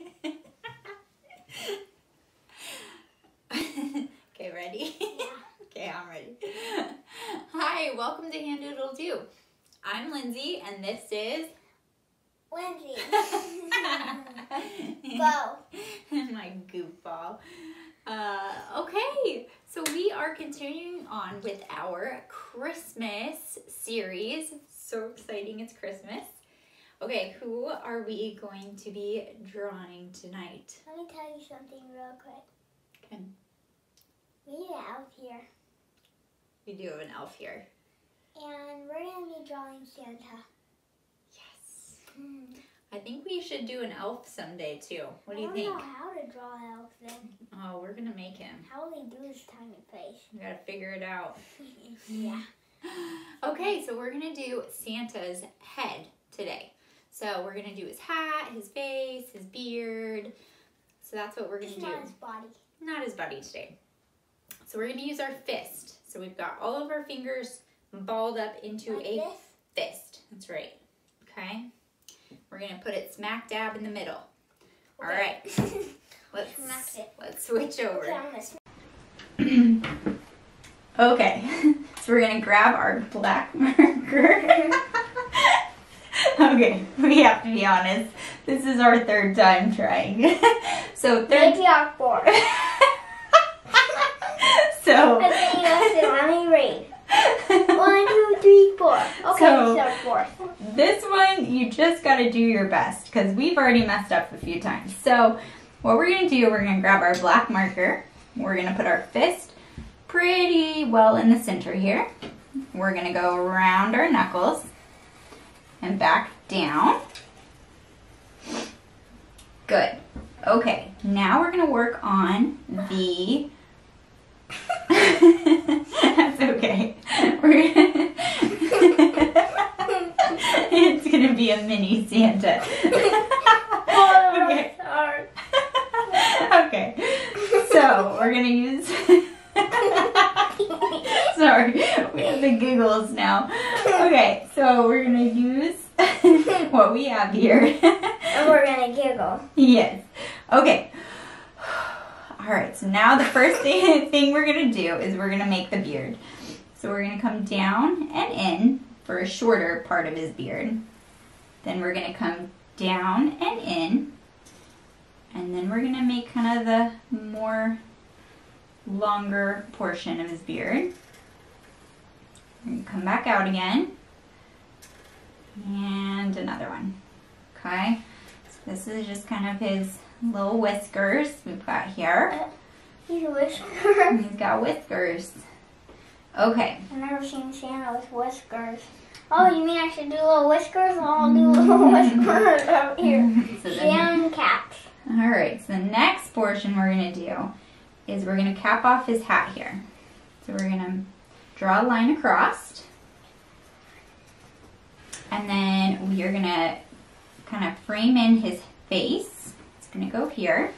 okay, ready? Yeah. okay, I'm ready. Hi, welcome to Hand Doodle Do. I'm Lindsay, and this is. Lindsay. Go. My goofball. Uh, okay, so we are continuing on with our Christmas series. So exciting, it's Christmas. Okay, who are we going to be drawing tonight? Let me tell you something real quick. Okay. We need an elf here. We do have an elf here. And we're going to be drawing Santa. Yes. Hmm. I think we should do an elf someday too. What do you think? I don't know how to draw an elf then. Oh, we're gonna make him. How will he do his tiny face? We gotta figure it out. yeah. Okay, so we're gonna do Santa's head today. So we're gonna do his hat, his face, his beard. So that's what we're gonna Just do. not his body. Not his body today. So we're gonna use our fist. So we've got all of our fingers balled up into Like a this? fist. That's right. Okay. We're gonna put it smack dab in the middle. All Okay. right. Let's Smack it. let's switch over. I'm gonna smack okay. So we're gonna grab our black marker. Okay, we have to be honest. This is our third time trying. so third. Maybe our four. so. I think that's it. Let me read. One, two, three, four. Okay, So- fourth. This one, you just got to do your best because we've already messed up a few times. So, what we're going to do, we're going to grab our black marker. We're going to put our fist pretty well in the center here. We're going to go around our knuckles and back down. Good. Okay, now we're going to work on the. That's okay. We're gonna... it's gonna be a mini Santa. Oh, okay. okay. So we're gonna use. Sorry, we have the giggles now. Okay, so we're gonna use what we have here. And we're gonna giggle. yes. Okay. All right. So now the first thing, thing we're gonna do is we're gonna make the beard. So we're gonna come down and in for a shorter part of his beard. Then we're gonna come down and in. And then we're gonna make kind of the more longer portion of his beard. We're gonna come back out again. And another one. Okay. So this is just kind of his little whiskers we've got here. Uh, he's a whisker. He's got whiskers. Okay. I've never seen Santa with whiskers. Oh, you mean I should do little whiskers? Well, I'll do little whiskers over here. So Santa caps. all right. So the next portion we're gonna do is we're gonna cap off his hat here. So we're gonna draw a line across, and then we are gonna kind of frame in his face. It's gonna go here.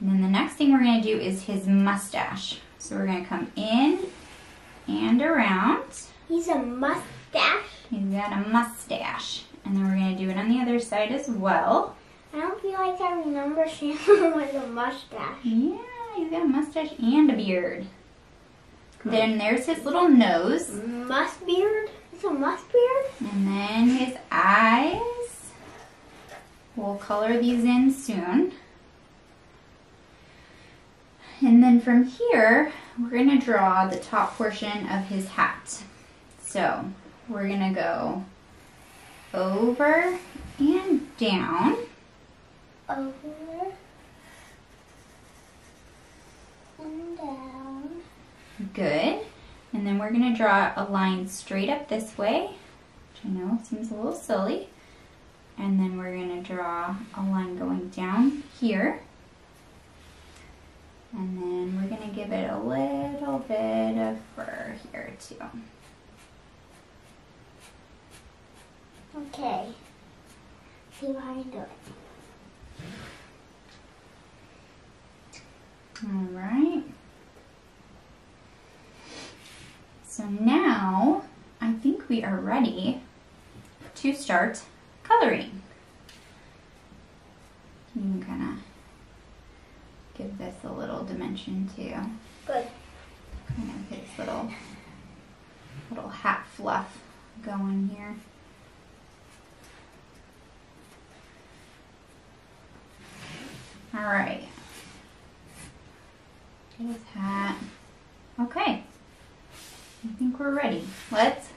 And then the next thing we're gonna do is his mustache. So we're gonna come in and around. He's a mustache. He's got a mustache. And then we're going to do it on the other side as well. I don't feel like I remember Santa with a mustache. Yeah, he's got a mustache and a beard. Then there's his little nose. Must beard? A must beard? And then his eyes. We'll color these in soon. And then from here, we're going to draw the top portion of his hat. So we're going to go over and down. Over and down. Good. And we're going to draw a line straight up this way, which I know seems a little silly. And then we're going to draw a line going down here. And then we're going to give it a little bit of fur here too. Okay. See what I do Now I think we are ready to start coloring. I'm gonna give this a little dimension too. Good. Kind of little little hat fluff going here. All right. His hat. Okay. I think we're ready. Let's